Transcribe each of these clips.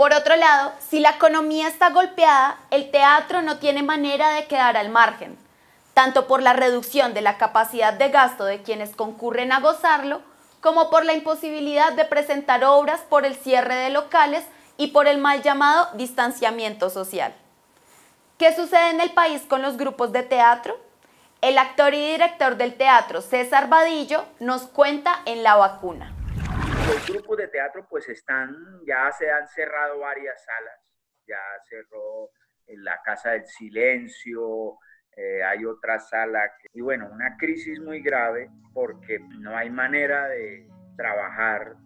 Por otro lado, si la economía está golpeada, el teatro no tiene manera de quedar al margen, tanto por la reducción de la capacidad de gasto de quienes concurren a gozarlo, como por la imposibilidad de presentar obras por el cierre de locales y por el mal llamado distanciamiento social. ¿Qué sucede en el país con los grupos de teatro? El actor y director del teatro César Vadillo nos cuenta en La Vacuna. Los grupos de teatro pues están, ya se han cerrado varias salas, ya cerró en la Casa del Silencio, eh, hay otra sala, y bueno, una crisis muy grave porque no hay manera de trabajar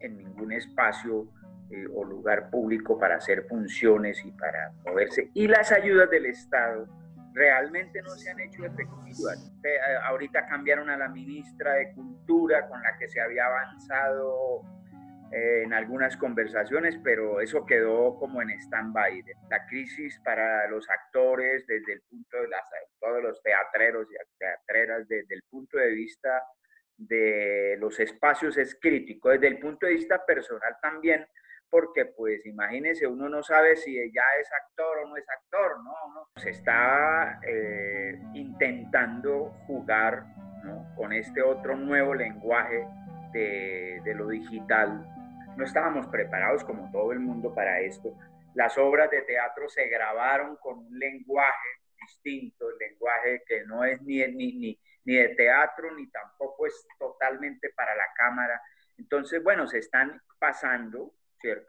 en ningún espacio eh, o lugar público para hacer funciones y para moverse. Y las ayudas del Estado realmente no se han hecho efectivas. Eh, ahorita cambiaron a la ministra de Cultura con la que se había avanzado eh, en algunas conversaciones, pero eso quedó como en stand-by. La crisis para los actores desde el punto de las, todos los teatreros y teatreras desde el punto de vista de los espacios es crítico, desde el punto de vista personal también, porque pues imagínense, uno no sabe si ya es actor o no es actor, ¿no? Se está eh, intentando jugar con este otro nuevo lenguaje de, de lo digital. No estábamos preparados como todo el mundo para esto. Las obras de teatro se grabaron con un lenguaje distinto, el lenguaje que no es ni, ni, ni, ni de teatro, ni tampoco es totalmente para la cámara. Entonces, bueno, se están pasando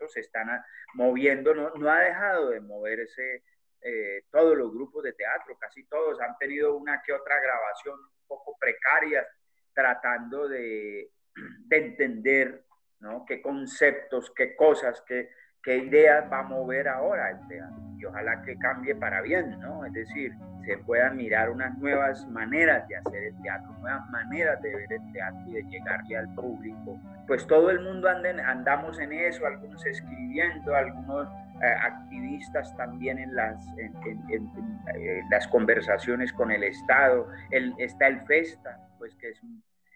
Se están moviendo, no, no ha dejado de moverse eh, todos los grupos de teatro, casi todos han tenido una que otra grabación un poco precaria, tratando de, de entender ¿no? qué conceptos, qué cosas, qué, qué ideas va a mover ahora el teatro. Y ojalá que cambie para bien, ¿no? Es decir, se puedan mirar unas nuevas maneras de hacer el teatro, nuevas maneras de ver el teatro y de llegarle al público. Pues todo el mundo andamos en eso, algunos escribiendo, algunos eh, activistas también en las, en, eh, las conversaciones con el Estado. El, está el FESTA, pues que es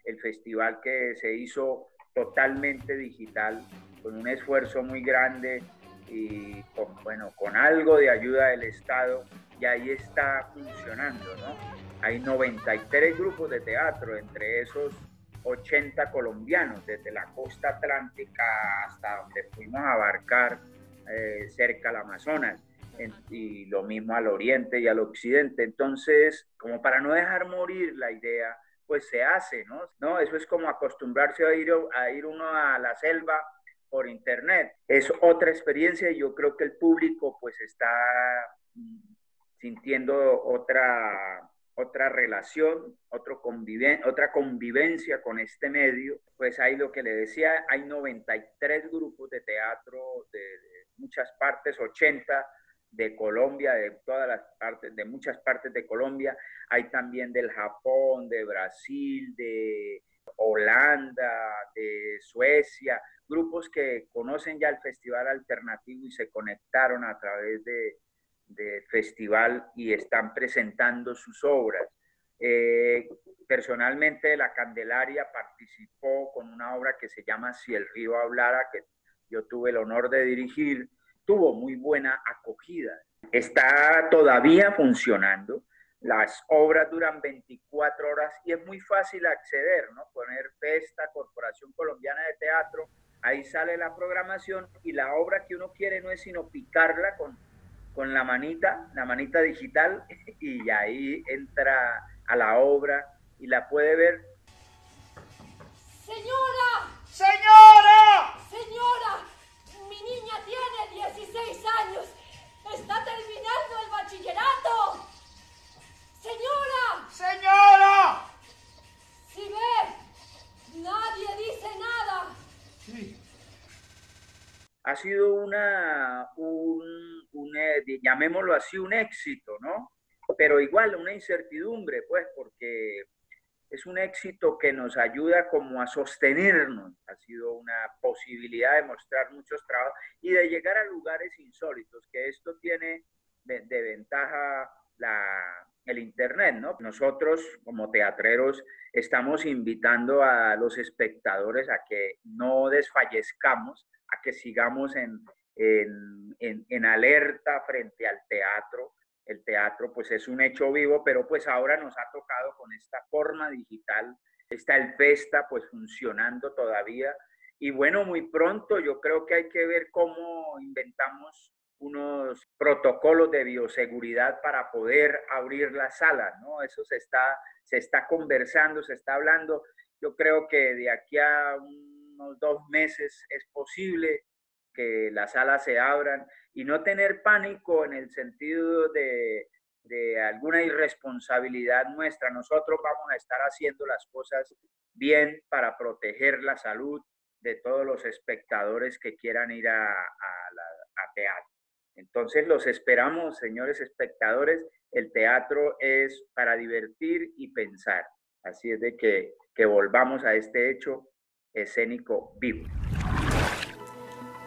el festival que se hizo totalmente digital, con un esfuerzo muy grande y con, bueno, con algo de ayuda del Estado y ahí está funcionando, ¿no? Hay 93 grupos de teatro, entre esos 80 colombianos, desde la costa atlántica hasta donde fuimos a abarcar eh, cerca al Amazonas, y lo mismo al oriente y al occidente. Entonces, como para no dejar morir la idea, pues se hace, ¿no? Eso es como acostumbrarse a ir, a ir uno a la selva por internet. Es otra experiencia y yo creo que el público pues está mm, sintiendo otra, otra relación, otro conviven otra convivencia con este medio. Pues hay lo que le decía, hay 93 grupos de teatro de, de muchas partes, 80 de Colombia, de todas las partes, de muchas partes de Colombia. Hay también del Japón, de Brasil, de Holanda, de Suecia, grupos que conocen ya el festival alternativo y se conectaron a través de, festival y están presentando sus obras. Eh, personalmente la Candelaria participó con una obra que se llama Si el río hablara, que yo tuve el honor de dirigir, tuvo muy buena acogida. Está todavía funcionando. Las obras duran 24 horas y es muy fácil acceder, ¿no? Poner Festa, Corporación Colombiana de Teatro, ahí sale la programación y la obra que uno quiere no es sino picarla con, con la manita, la manita digital, y ahí entra a la obra y la puede ver. Señora, señora, mi niña tiene 16 años, está terminando el bachillerato. Señora, señora. Si ve, nadie dice nada. Ha sido una, un, eh, llamémoslo así, un éxito, ¿no? Pero igual una incertidumbre, pues, porque es un éxito que nos ayuda como a sostenernos. Ha sido una posibilidad de mostrar muchos trabajos y de llegar a lugares insólitos, que esto tiene de, de ventaja la, el Internet, ¿no? Nosotros como teatreros estamos invitando a los espectadores a que no desfallezcamos, a que sigamos en, en, en, alerta frente al teatro. El teatro pues es un hecho vivo, pero pues ahora nos ha tocado con esta forma digital. Está el Festa pues funcionando todavía. Y bueno, muy pronto yo creo que hay que ver cómo inventamos unos protocolos de bioseguridad para poder abrir la sala, ¿no? Eso se está, se está conversando, se está hablando. Yo creo que de aquí a unos dos meses es posible que las salas se abran y no tener pánico en el sentido de, alguna irresponsabilidad nuestra. Nosotros vamos a estar haciendo las cosas bien para proteger la salud de todos los espectadores que quieran ir a, a teatro. Entonces los esperamos, señores espectadores. El teatro es para divertir y pensar. Así es de que, que volvamos a este hecho escénico vivo.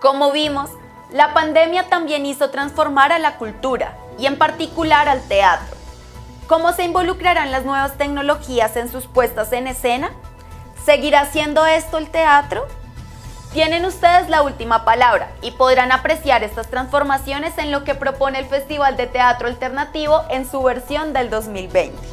Como vimos, la pandemia también hizo transformar a la cultura y en particular al teatro. ¿Cómo se involucrarán las nuevas tecnologías en sus puestas en escena? ¿Seguirá siendo esto el teatro? Tienen ustedes la última palabra y podrán apreciar estas transformaciones en lo que propone el Festival de Teatro Alternativo en su versión del 2020.